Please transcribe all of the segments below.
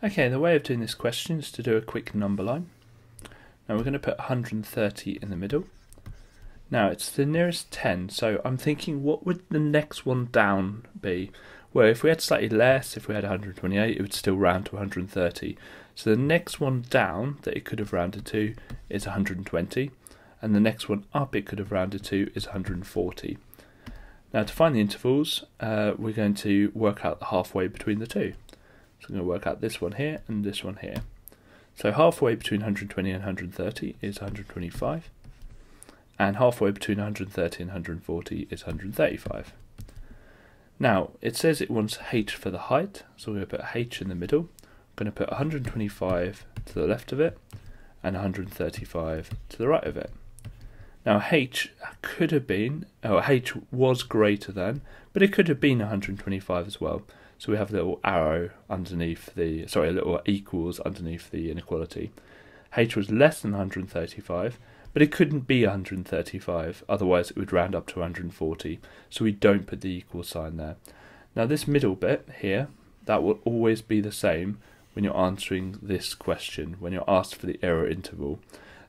Okay, the way of doing this question is to do a quick number line. Now we're going to put 130 in the middle. Now it's the nearest 10, so I'm thinking what would the next one down be? Well, if we had slightly less, if we had 128, it would still round to 130. So the next one down that it could have rounded to is 120, and the next one up it could have rounded to is 140. Now to find the intervals, uh, we're going to work out the halfway between the two. So I'm going to work out this one here and this one here. So halfway between 120 and 130 is 125, and halfway between 130 and 140 is 135. Now, it says it wants h for the height, so we're going to put h in the middle. I'm going to put 125 to the left of it, and 135 to the right of it. Now, h could have been, or h was greater than, but it could have been 125 as well. So we have a little arrow underneath the, sorry, a little equals underneath the inequality. h was less than 135, but it couldn't be 135, otherwise it would round up to 140, so we don't put the equal sign there. Now this middle bit here, that will always be the same when you're answering this question, when you're asked for the error interval.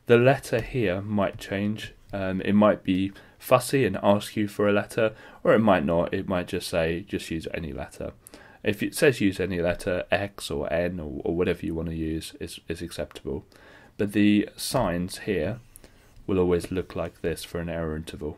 The letter here might change. Um, it might be fussy and ask you for a letter, or it might not. It might just say just use any letter. If it says use any letter, X or N or, or whatever you want to use is, is acceptable. But the signs here will always look like this for an error interval.